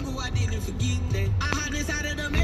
remember why I didn't forget that. I hide inside of the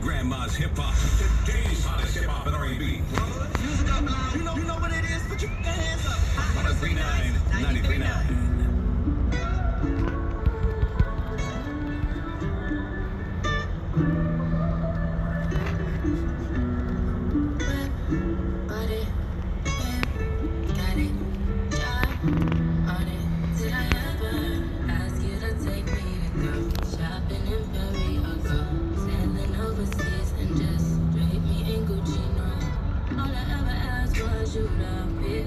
grandma's hip hop. Today's hottest hip hop and R&B. Music up loud. You know, you know what it is. Put your hands up. 93.9.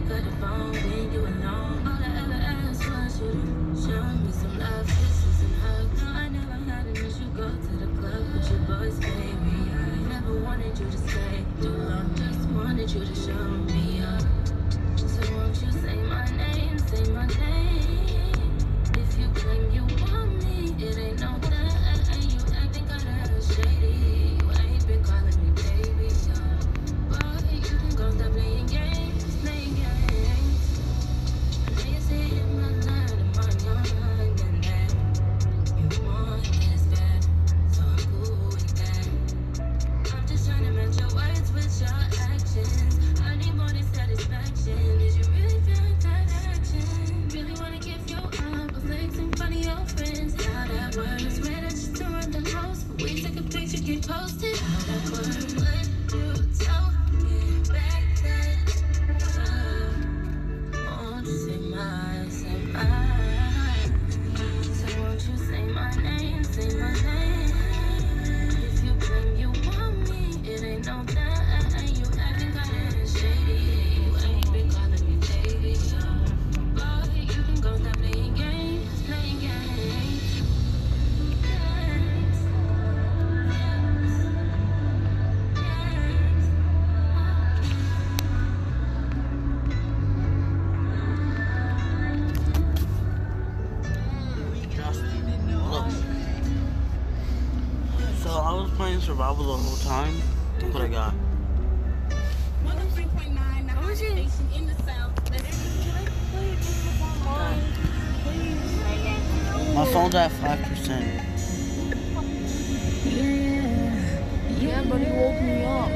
cut the phone when you were alone. All I ever asked was you to show me some love, kisses and hugs. No, I never had. Go to the club with your boys, baby. I never wanted you to stay. Just wanted you to show time. Look what I got. My phone's at 5%. Yeah, yeah, but he woke me up.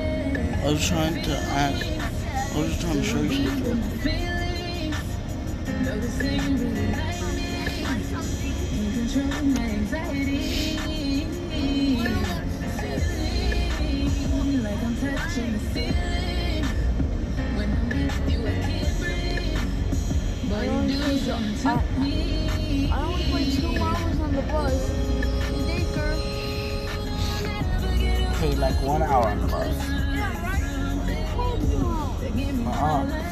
I was trying to ask. I was just trying to show you something. like I'm touching the ceiling. When I'm with you, I can't breathe. Boy, you do something to I, me. I only played two hours on the bus. Girl. Paid like one hour on the bus. Yeah, right? Uh-uh.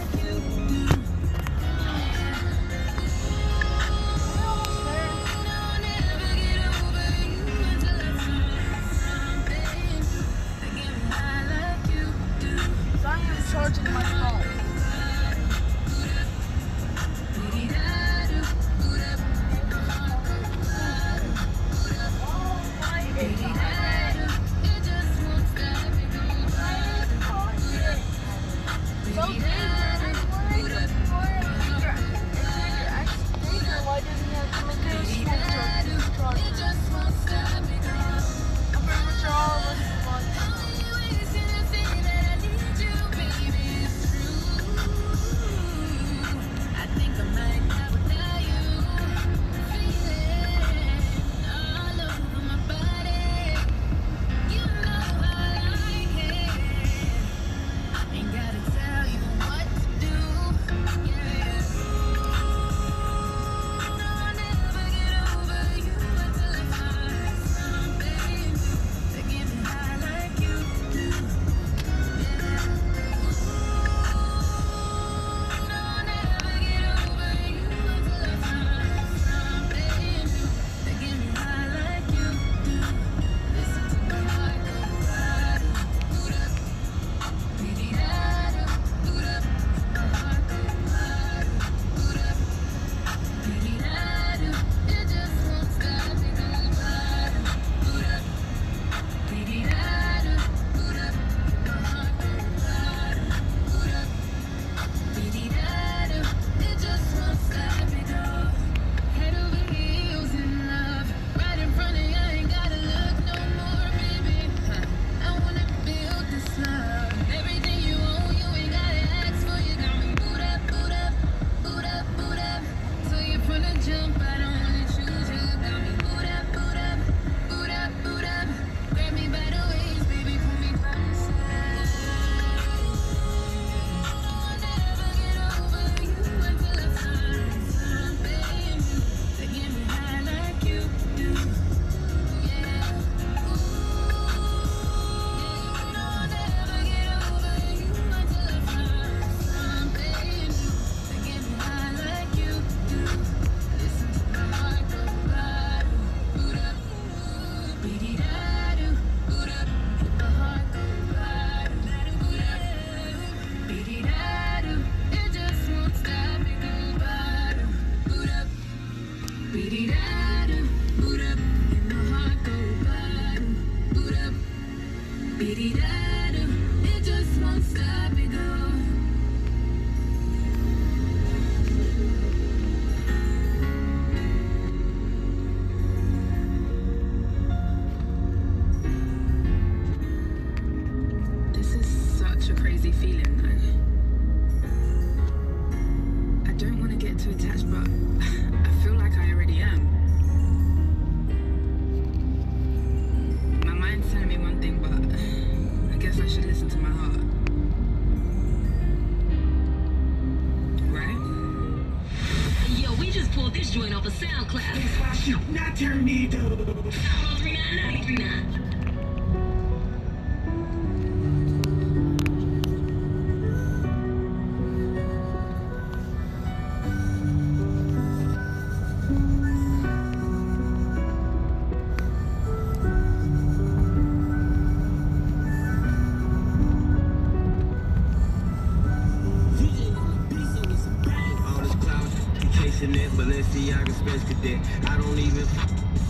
chasing it, Balenciaga space cadet. I don't even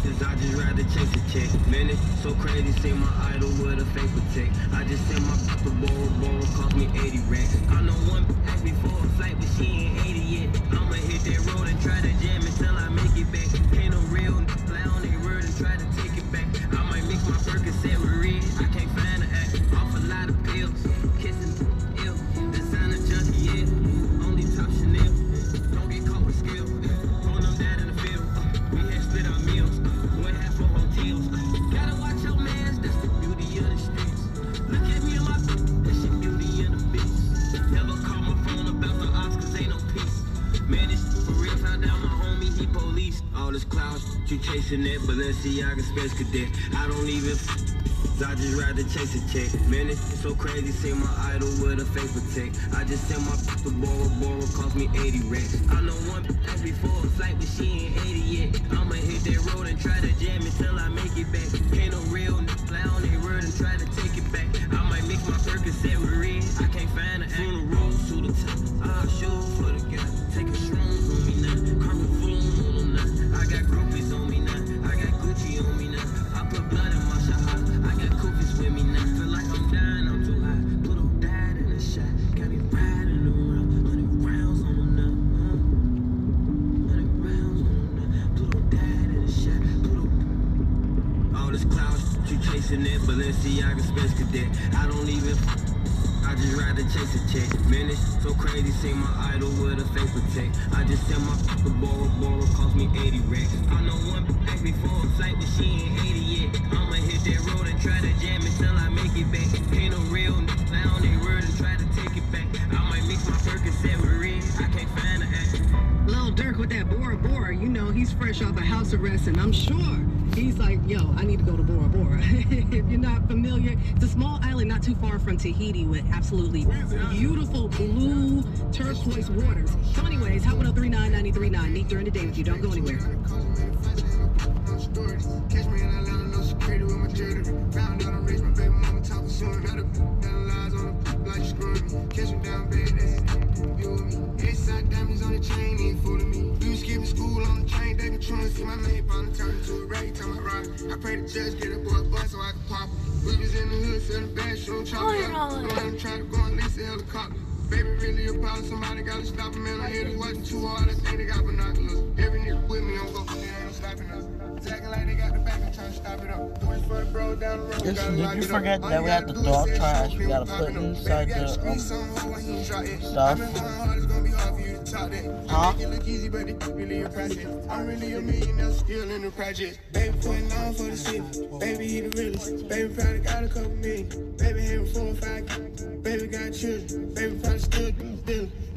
cause I just rather chase a check. Man, it's so crazy, see my idol with a fake protect. I just sent my to Bora Bora, cost me 80 racks. I know one asked me for a flight, but she ain't 80 yet. I'ma hit that road and try to jam it till I make it back. Ain't no real, fly on that road and try to take it back. I might mix my Percocet with red, I can't find a chasing Balenciaga space cadet. I don't even. I just rather chase a check. Man, it's so crazy. See my idol with a face protect. I just tell my to Bora Bora, cost me 80 racks. I know one that's before a flight, but she ain't 80 yet. I'ma hit that road and try to jam it till I make it back. Ain't no real fly on that road and try to take it back. I might mix my Percocet with red. I can't find a funeral to the top. I'll shoot for the Space. I don't even. I just rather chase a check. Man, it's so crazy, see my idol with a fake protect. I just sent my to Bora Bora, cost me 80 racks. I know one asked me for a flight, but she ain't 80 yet. I'ma hit that road and try to jam it till I make it back. Ain't no real on they word and try to take it back. I might mix my Percocet with red. I can't find an act. Lil Durk with that Bora Bora, you know, he's fresh off a house arrest, and I'm sure he's like, yo, I need to go to Bora Bora. if you're not familiar, it's a small island not too far from Tahiti with absolutely beautiful blue turquoise waters. So, anyways, Hot 103.9, 93.9, Neat during the day with you. Don't go anywhere. My turn into a I pray the judge get a boy bus so I can pop. We was in the hood, selling bad, showing Oh, chocolate. you're not Go and try to go and lease a helicopter. Baby, really a problem. Somebody gotta stop him, man. I hear this watching too hard. I think they got binoculars. Every nigga with me, I'm going, they ain't stopping us. Attacking like they got the back and trying to stop it up. Do it for the bro down the road. Yes, did you forget that we had gotta the dog is trash we gotta put inside the, squeeze um, some more when he ain't shot it. stuff? I've been going hard, it's gonna be hard for you to talk that. Huh? Make it look easy, but it's really process. I'm really a millionaire, still in the project. Baby putting on for the city. Baby, he the realest. Baby probably got a couple million. Baby having four or five. Baby got children. Baby probably still still.